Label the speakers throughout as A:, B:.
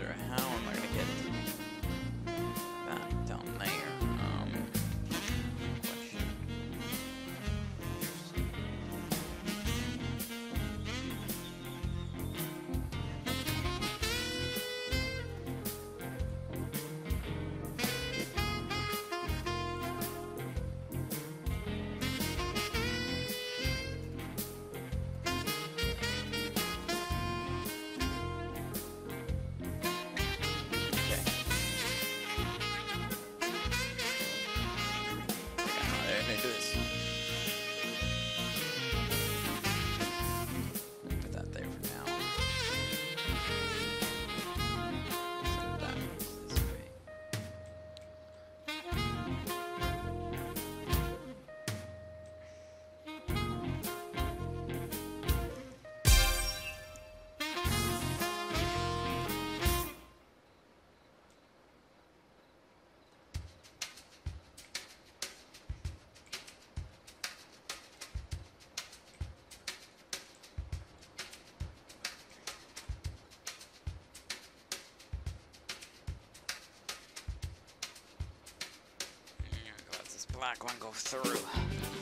A: Answer. How black one go through.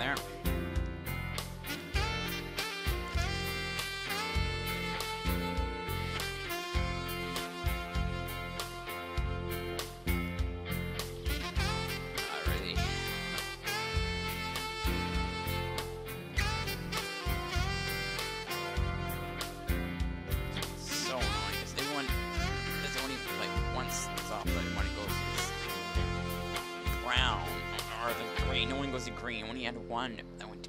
A: there. No one goes to green. When only had one that went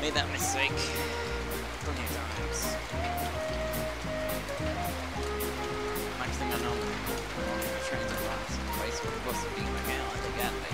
A: made that mistake plenty of times. Next thing I know, the trains are lost. Place we're supposed to be McAllen, they got me.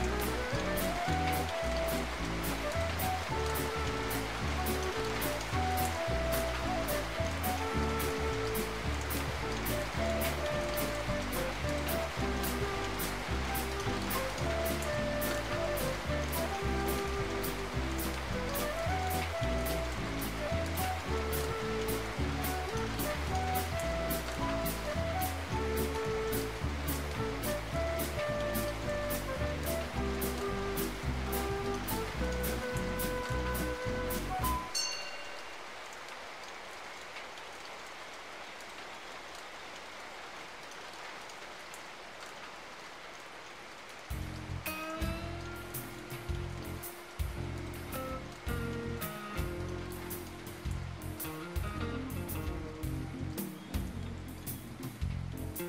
A: So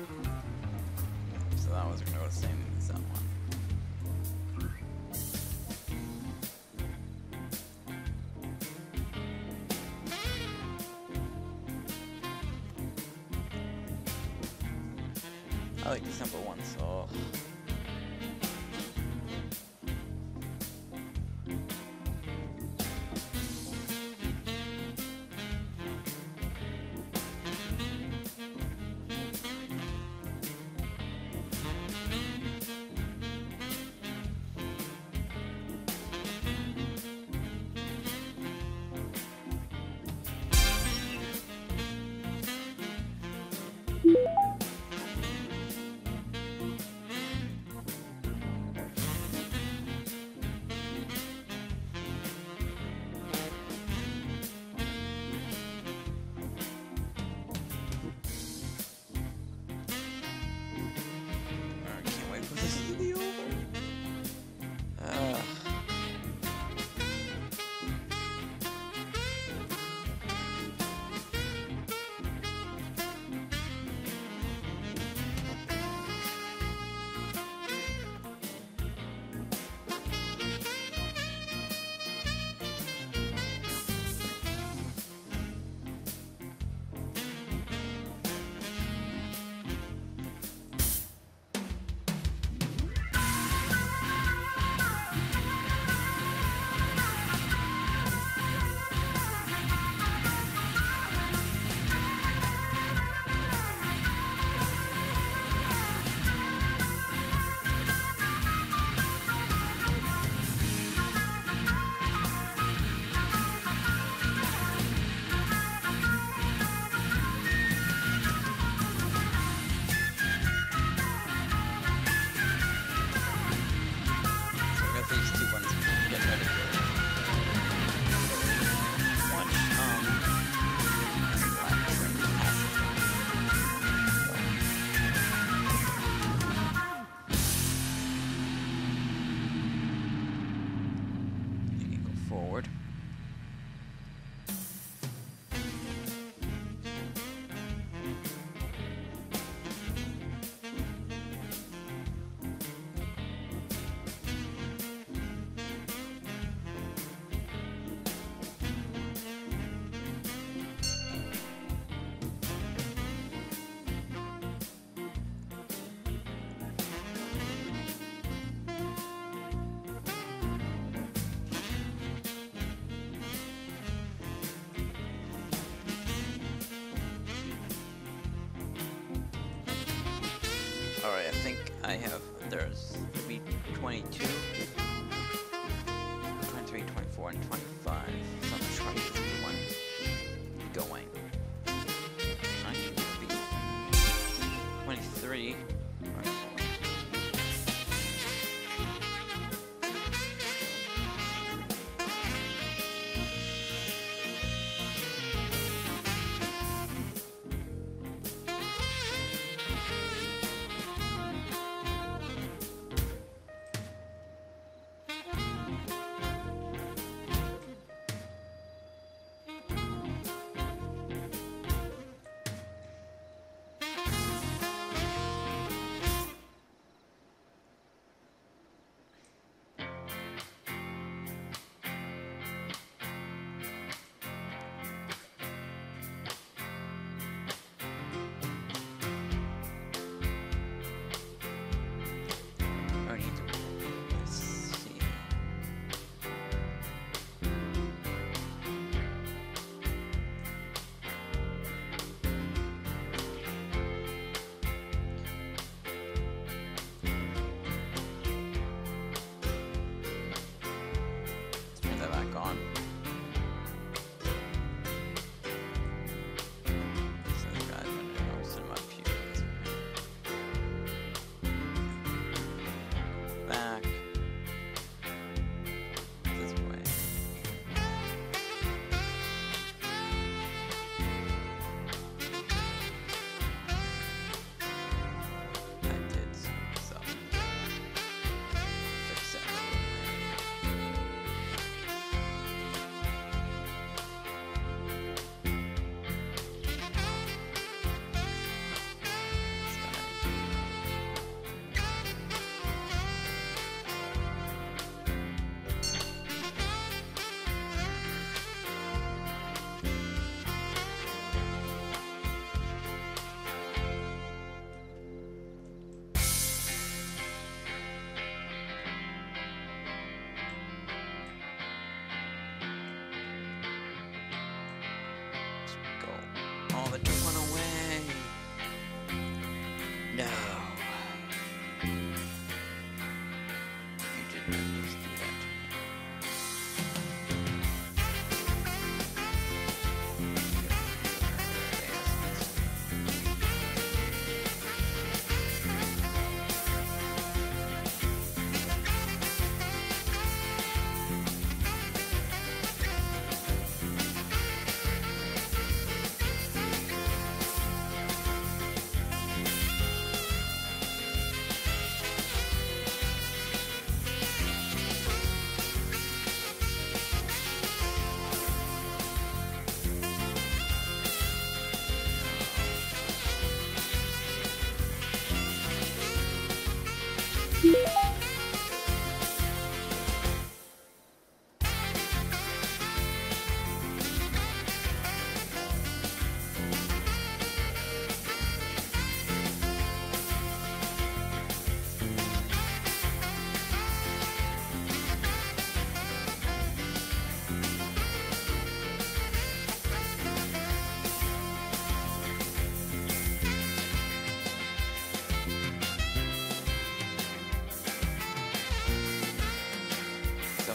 A: that was gonna go the same as that one. I like the simple one, so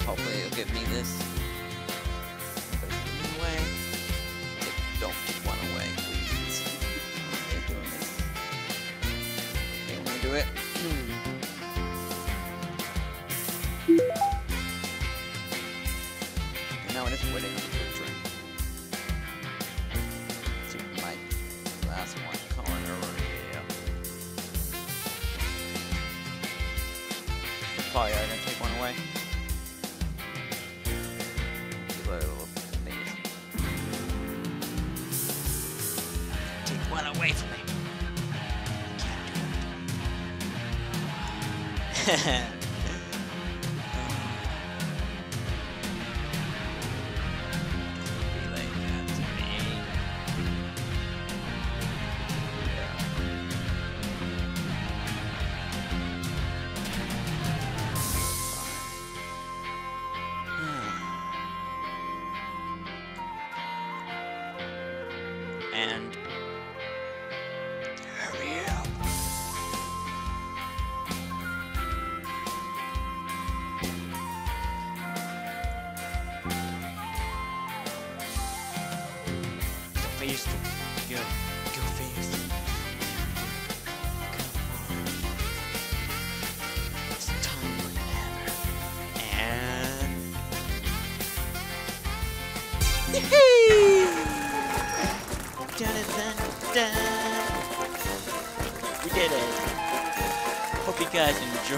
A: hopefully it'll give me this.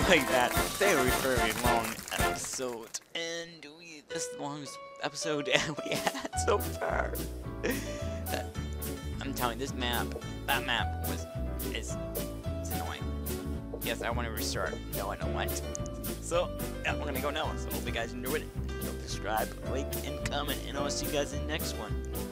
A: Enjoyed that very, very long episode. And we this is the longest episode we had so far. I'm telling you, this map, that map was is annoying. Yes, I want to restart. No, I don't want. to. So, yeah, we're gonna go now. So hope you guys enjoyed it. Subscribe, like, and comment, and I'll see you guys in the next one.